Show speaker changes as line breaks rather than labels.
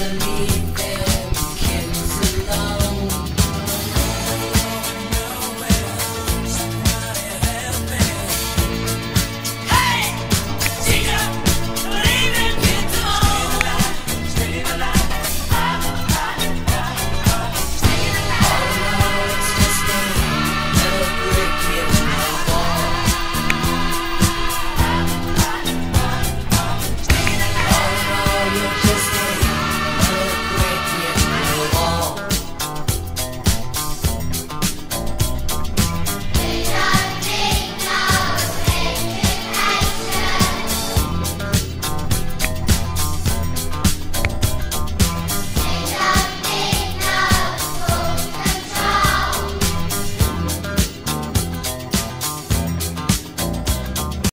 believe